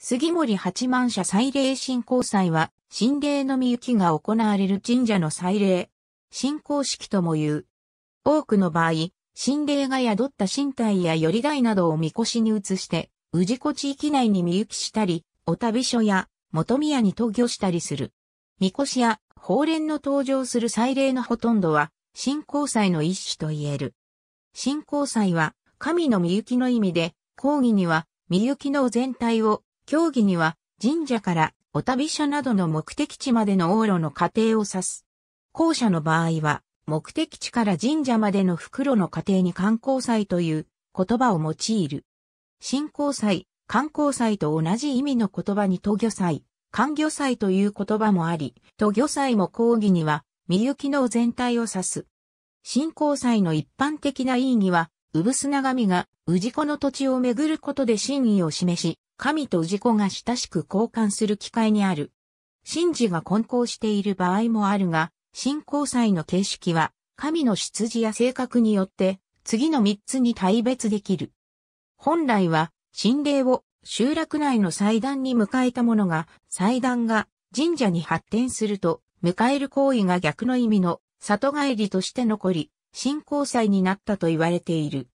杉森八幡社祭礼信仰祭は、神霊のみ行きが行われる神社の祭礼。信仰式とも言う。多くの場合、神霊が宿った身体や寄り台などをみこしに移して、氏子地域内にみ行きしたり、お旅所や元宮に渡御したりする。みこしや法蓮の登場する祭礼のほとんどは、信仰祭の一種と言える。信仰祭は、神のみ行きの意味で、講義には、み行きの全体を競技には神社からお旅所などの目的地までの往路の過程を指す。後者の場合は目的地から神社までの袋の過程に観光祭という言葉を用いる。信仰祭、観光祭と同じ意味の言葉に渡御祭、観魚祭という言葉もあり、渡御祭も講義には、みゆきの全体を指す。信仰祭の一般的な意義は、うぶすな神が、氏子の土地をめぐることで真意を示し、神と氏子が親しく交換する機会にある。神事が混交している場合もあるが、信仰祭の形式は、神の出自や性格によって、次の三つに大別できる。本来は、神霊を集落内の祭壇に迎えた者が、祭壇が神社に発展すると、迎える行為が逆の意味の里帰りとして残り、信仰祭になったと言われている。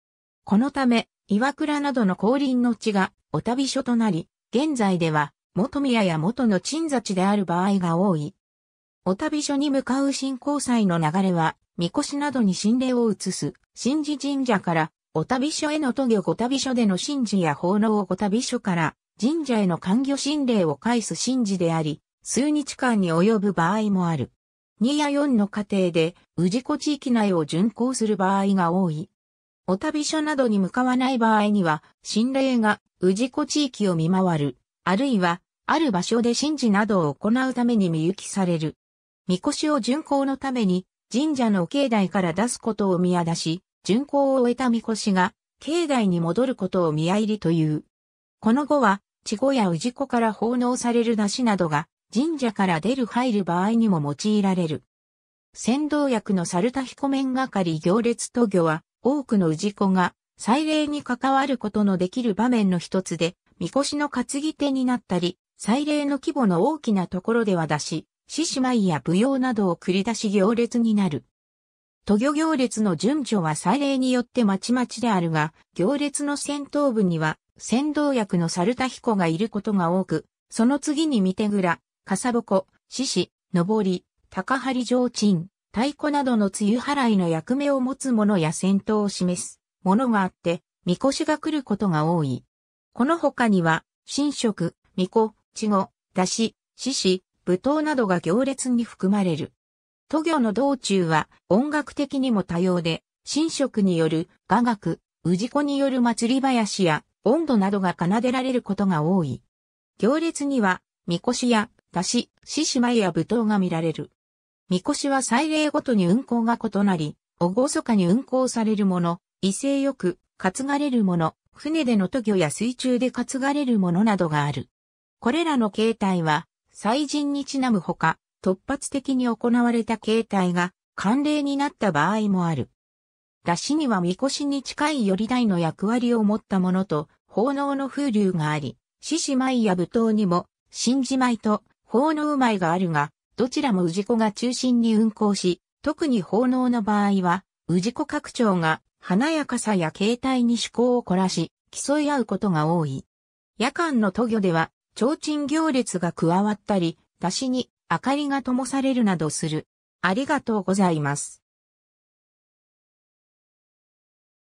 このため、岩倉などの降臨の地がお旅所となり、現在では元宮や元の鎮座地である場合が多い。お旅所に向かう信仰祭の流れは、みこしなどに神霊を移す、神事神社から、お旅所への渡御ご旅所での神事や奉納をご旅所から、神社への官魚神霊を返す神事であり、数日間に及ぶ場合もある。2や4の過程で、氏子地域内を巡行する場合が多い。お旅所などに向かわない場合には、神霊が氏子地域を見回る、あるいは、ある場所で神事などを行うために見行きされる。みこしを巡行のために、神社の境内から出すことを宮出し、巡行を終えたみこしが、境内に戻ることを宮入りという。この後は、稚子や氏子から奉納される出しなどが、神社から出る入る場合にも用いられる。先導役の猿田彦面係行列渡御は、多くの氏子が祭礼に関わることのできる場面の一つで、みこしの担ぎ手になったり、祭礼の規模の大きなところでは出し、獅子舞や舞踊などを繰り出し行列になる。渡御行列の順序は祭礼によってまちまちであるが、行列の先頭部には、先導役の猿田彦がいることが多く、その次に見手蔵、笠鉾、獅子、上り、高張上鎮、太鼓などの梅雨払いの役目を持つ者や先頭を示す。ものがあって、みこしが来ることが多い。この他には、神職、みこ、ちご、だし、獅子、舞踏などが行列に含まれる。都行の道中は音楽的にも多様で、神職による雅楽、氏子による祭り林や温度などが奏でられることが多い。行列には、みこしや、だし、獅子舞や舞踏が見られる。みこしは祭礼ごとに運行が異なり、おごそかに運行されるもの、威勢よく担がれるもの、船での渡御や水中で担がれるものなどがある。これらの形態は、祭神にちなむほか、突発的に行われた形態が慣例になった場合もある。出しにはみこしに近い寄り台の役割を持ったものと、奉納の風流があり、獅子舞や舞踏にも、神事舞と奉納舞があるが、どちらも氏子が中心に運行し、特に奉納の場合は、氏子拡張が華やかさや形態に趣向を凝らし、競い合うことが多い。夜間の都魚では、提灯行列が加わったり、出しに明かりが灯されるなどする。ありがとうございます。